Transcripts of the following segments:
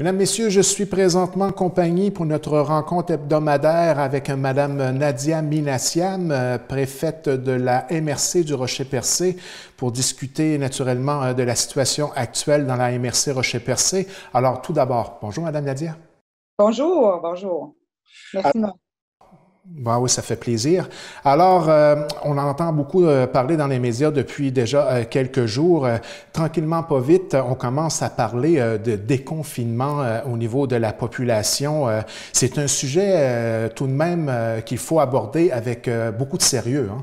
Mesdames, Messieurs, je suis présentement en compagnie pour notre rencontre hebdomadaire avec Madame Nadia Minassiam, euh, préfète de la MRC du Rocher-Percé, pour discuter naturellement euh, de la situation actuelle dans la MRC Rocher-Percé. Alors, tout d'abord, bonjour Madame Nadia. Bonjour, bonjour. Merci. Ah, bah oui, ça fait plaisir. Alors, euh, on entend beaucoup euh, parler dans les médias depuis déjà euh, quelques jours. tranquillement, pas vite, on commence à parler de déconfinement au niveau de la population. C'est un sujet tout de même qu'il faut aborder avec beaucoup de sérieux. Hein?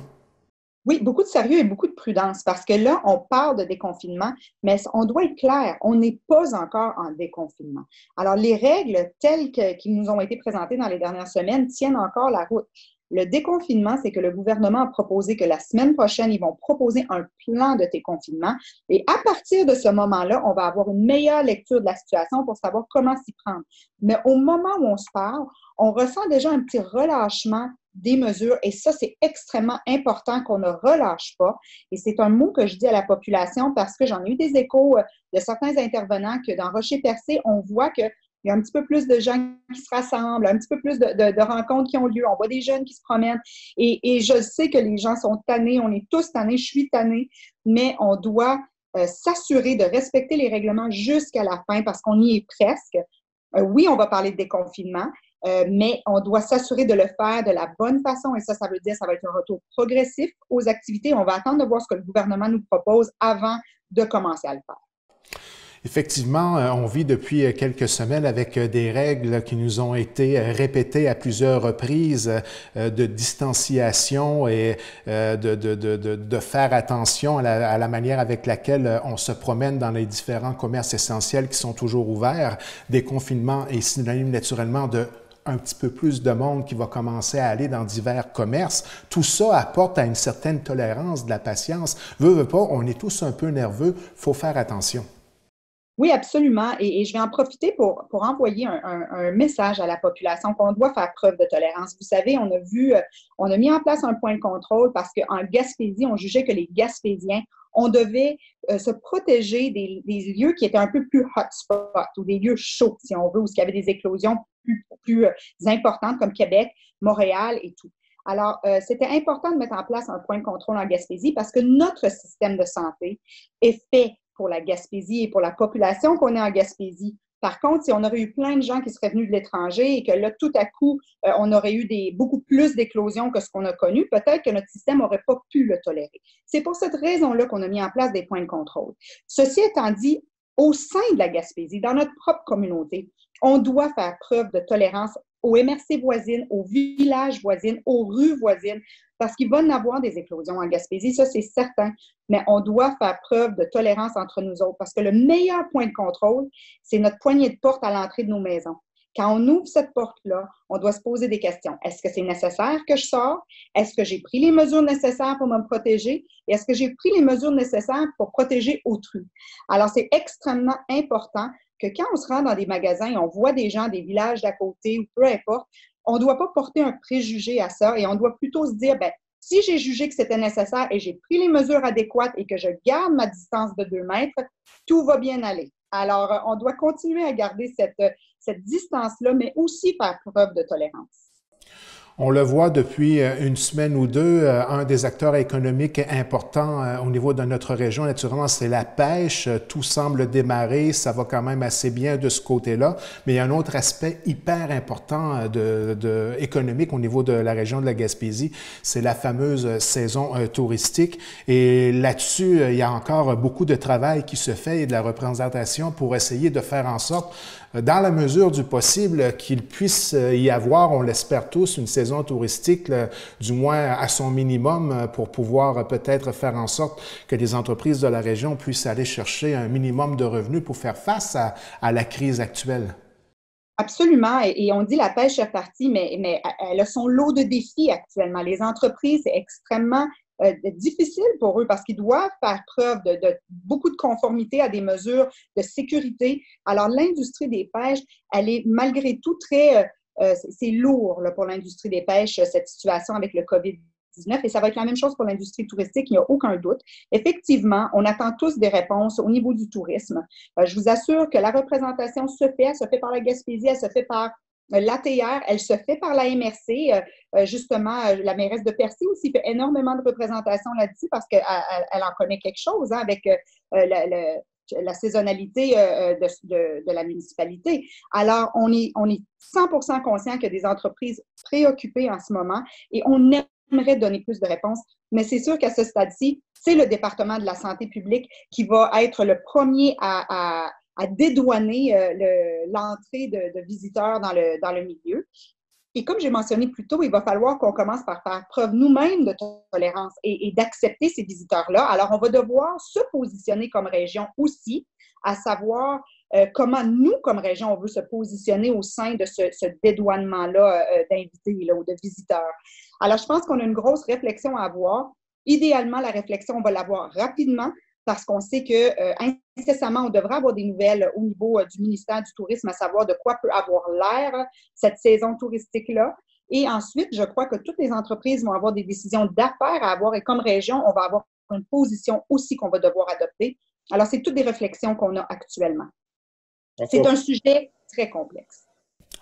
Oui, beaucoup de sérieux et beaucoup de prudence parce que là, on parle de déconfinement, mais on doit être clair, on n'est pas encore en déconfinement. Alors, les règles telles que, qui nous ont été présentées dans les dernières semaines tiennent encore la route. Le déconfinement, c'est que le gouvernement a proposé que la semaine prochaine, ils vont proposer un plan de déconfinement. Et à partir de ce moment-là, on va avoir une meilleure lecture de la situation pour savoir comment s'y prendre. Mais au moment où on se parle, on ressent déjà un petit relâchement des mesures. Et ça, c'est extrêmement important qu'on ne relâche pas. Et c'est un mot que je dis à la population parce que j'en ai eu des échos euh, de certains intervenants que dans Rocher-Percé, on voit qu'il y a un petit peu plus de gens qui se rassemblent, un petit peu plus de, rencontres qui ont lieu. On voit des jeunes qui se promènent. Et, je sais que les gens sont tannés, on est tous tannés, je suis tannée, mais on doit euh, s'assurer de respecter les règlements jusqu'à la fin parce qu'on y est presque. Euh, oui, on va parler de déconfinement, euh, mais on doit s'assurer de le faire de la bonne façon. Et ça, ça veut dire ça va être un retour progressif aux activités. On va attendre de voir ce que le gouvernement nous propose avant de commencer à le faire. Effectivement, euh, on vit depuis quelques semaines avec euh, des règles qui nous ont été répétées à plusieurs reprises de distanciation et de, faire attention à la, à la, manière avec laquelle on se promène dans les différents commerces essentiels qui sont toujours ouverts. Des confinements est synonyme naturellement de un petit peu plus de monde qui va commencer à aller dans divers commerces. Tout ça apporte à une certaine tolérance de la patience. Veux, veux pas, on est tous un peu nerveux, faut faire attention. Oui, absolument. Et, je vais en profiter pour, pour envoyer un, un, message à la population qu'on doit faire preuve de tolérance. Vous savez, on a vu, euh, on a mis en place un point de contrôle parce qu'en Gaspésie, on jugeait que les Gaspésiens, on devait euh, se protéger des, des, lieux qui étaient un peu plus hotspot ou des lieux chauds, si on veut, où il y avait des éclosions plus, plus euh, importantes comme Québec, Montréal et tout. Alors, c'était important de mettre en place un point de contrôle en Gaspésie parce que notre système de santé est fait pour la Gaspésie et pour la population qu'on est en Gaspésie. Par contre, si on aurait eu plein de gens qui seraient venus de l'étranger et que là, tout à coup, euh, on aurait eu des, beaucoup plus d'éclosions que ce qu'on a connu, peut-être que notre système n'aurait pas pu le tolérer. C'est pour cette raison-là qu'on a mis en place des points de contrôle. Ceci étant dit, au sein de la Gaspésie, dans notre propre communauté, on doit faire preuve de tolérance aux MRC voisines, aux villages voisines, aux rues voisines, parce qu'il va y avoir des éclosions en Gaspésie, ça c'est certain, mais on doit faire preuve de tolérance entre nous autres, parce que le meilleur point de contrôle, c'est notre poignée de porte à l'entrée de nos maisons. Quand on ouvre cette porte-là, on doit se poser des questions. Est-ce que c'est nécessaire que je sors? Est-ce que j'ai pris les mesures nécessaires pour me protéger? Et est-ce que j'ai pris les mesures nécessaires pour protéger autrui? Alors, c'est extrêmement important que quand on se rend dans des magasins et on voit des gens des villages d'à côté ou peu importe, on ne doit pas porter un préjugé à ça et on doit plutôt se dire, ben, si j'ai jugé que c'était nécessaire et j'ai pris les mesures adéquates et que je garde ma distance de deux mètres, tout va bien aller. Alors, on doit continuer à garder cette, cette distance-là, mais aussi faire preuve de tolérance. On le voit depuis euh, une semaine ou deux, euh, un des acteurs économiques importants euh, au niveau de notre région, naturellement, c'est la pêche. Tout semble démarrer, ça va quand même assez bien de ce côté-là. Mais il y a un autre aspect hyper important de, de économique au niveau de la région de la Gaspésie, c'est la fameuse saison touristique. Et là-dessus, il y a encore beaucoup de travail qui se fait et de la représentation pour essayer de faire en sorte dans la mesure du possible, qu'il puisse y avoir, on l'espère tous, une saison touristique, du moins à son minimum, euh, pour pouvoir euh, peut-être faire en sorte que les entreprises de la région puissent aller chercher un minimum de revenus pour faire face à, la crise actuelle. Absolument. Et, on dit la pêche est partie, mais, mais elle a son lot de défis actuellement. Les entreprises, c'est extrêmement euh, difficile pour eux parce qu'ils doivent faire preuve de, beaucoup de conformité à des mesures de sécurité. Alors, l'industrie des pêches, elle est malgré tout très... Euh, euh, c'est lourd là, pour l'industrie des pêches, cette situation avec le COVID-19. COVID-19 et ça va être la même chose pour l'industrie touristique, il n'y a aucun doute. Effectivement, on attend tous des réponses au niveau du tourisme. Euh, je vous assure que la représentation se fait, elle se fait par la Gaspésie, elle se fait par euh, L'ATR, elle se fait par la MRC. Euh, justement, la mairesse de Percy aussi fait énormément de représentation là-dessus parce qu'elle en connaît quelque chose hein, avec le, la saisonnalité euh, euh, de, la municipalité. Alors, on est, on est 100% conscient qu'il y a des entreprises préoccupées en ce moment et on aimerait donner plus de réponses, mais c'est sûr qu'à ce stade-ci, c'est le département de la santé publique qui va être le premier à, dédouaner euh, l'entrée de, visiteurs dans le, dans le milieu. Et comme j'ai mentionné plus tôt, il va falloir qu'on commence par faire preuve nous-mêmes de tolérance et, d'accepter ces visiteurs-là. Alors, on va devoir se positionner comme région aussi, à savoir euh, comment nous, comme région, on veut se positionner au sein de ce, dédouanement-là euh, d'invités ou de visiteurs. Alors, je pense qu'on a une grosse réflexion à avoir. Idéalement, la réflexion, on va l'avoir rapidement parce qu'on sait que euh, incessamment, on devrait avoir des nouvelles au niveau euh, du ministère du Tourisme, à savoir de quoi peut avoir l'air cette saison touristique-là. Et ensuite, je crois que toutes les entreprises vont avoir des décisions d'affaires à avoir et comme région, on va avoir une position aussi qu'on va devoir adopter. Alors, c'est toutes des réflexions qu'on a actuellement. C'est un sujet très complexe.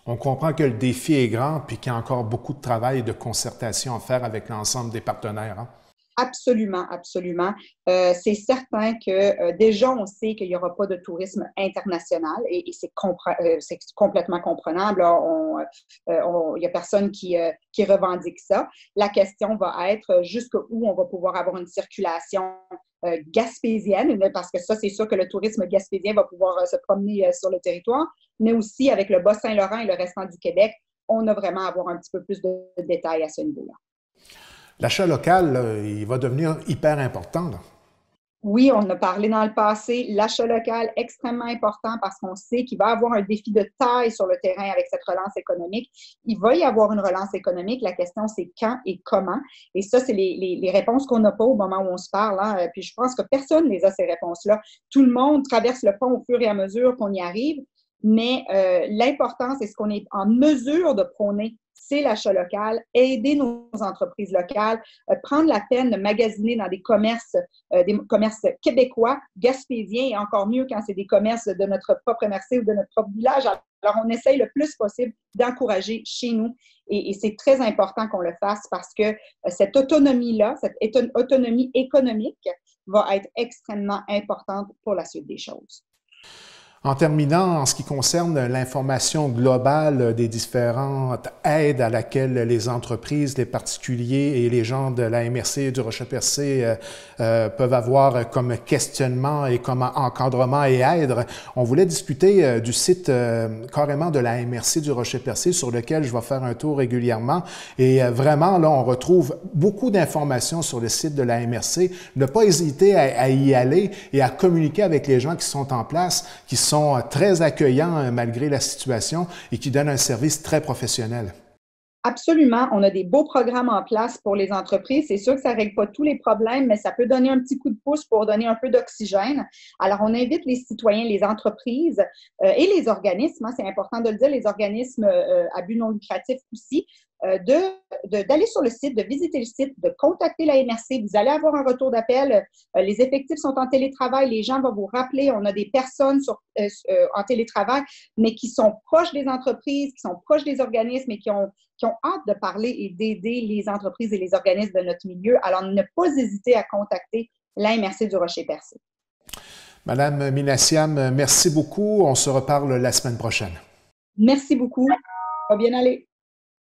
On comprend que le défi est grand puis qu'il y a encore beaucoup de travail et de concertation à faire avec l'ensemble des partenaires. Hein? Absolument, absolument. Euh, c'est certain que euh, déjà, on sait qu'il n'y aura pas de tourisme international et, c'est, euh, complètement comprenable. Il n'y a personne qui, qui, revendique ça. La question va être jusqu'où on va pouvoir avoir une circulation gaspésienne, parce que ça, c'est sûr que le tourisme gaspésien va pouvoir se promener sur le territoire, mais aussi avec le Bas-Saint-Laurent et le restant du Québec, on a vraiment à avoir un petit peu plus de détails à ce niveau-là. L'achat local, il va devenir hyper important. Oui, on a parlé dans le passé. L'achat local, extrêmement important parce qu'on sait qu'il va y avoir un défi de taille sur le terrain avec cette relance économique. Il va y avoir une relance économique. La question, c'est quand et comment. Et ça, c'est les, réponses qu'on n'a pas au moment où on se parle. Hein. Puis je pense que personne les a, ces réponses-là. Tout le monde traverse le pont au fur et à mesure qu'on y arrive. Mais euh, l'important, c'est ce qu'on est en mesure de prôner c'est l'achat local, aider nos entreprises locales, euh, prendre la peine de magasiner dans des commerces, euh, des commerces québécois, gaspésiens, et encore mieux quand c'est des commerces de notre propre MRC ou de notre propre village. Alors, on essaye le plus possible d'encourager chez nous et, c'est très important qu'on le fasse parce que euh, cette autonomie-là, cette autonomie économique va être extrêmement importante pour la suite des choses. En terminant, en ce qui concerne l'information globale des différentes aides à laquelle les entreprises, les particuliers et les gens de la MRC et du Rocher-Percé euh, euh, peuvent avoir comme questionnement et comme encadrement et aide, on voulait discuter euh, du site carrément de la MRC du Rocher-Percé sur lequel je vais faire un tour régulièrement. Et vraiment, là, on retrouve beaucoup d'informations sur le site de la MRC. Ne pas hésiter à, à y aller et à communiquer avec les gens qui sont en place, qui sont sont très accueillants euh, malgré la situation et qui donnent un service très professionnel. Absolument. On a des beaux programmes en place pour les entreprises. C'est sûr que ça ne règle pas tous les problèmes, mais ça peut donner un petit coup de pouce pour donner un peu d'oxygène. Alors, on invite les citoyens, les entreprises euh, et les organismes, hein, c'est important de le dire, les organismes euh, à but non lucratif aussi, euh, d'aller sur le site, de visiter le site, de contacter la MRC. Vous allez avoir un retour d'appel. Euh, les effectifs sont en télétravail. Les gens vont vous rappeler. On a des personnes euh, en télétravail, mais qui sont proches des entreprises, qui sont proches des organismes et qui ont, qui ont hâte de parler et d'aider les entreprises et les organismes de notre milieu. Alors, ne pas hésiter à contacter la MRC du Rocher-Percé. Madame Minassiam, merci beaucoup. On se reparle la semaine prochaine. Merci beaucoup. Va bien aller.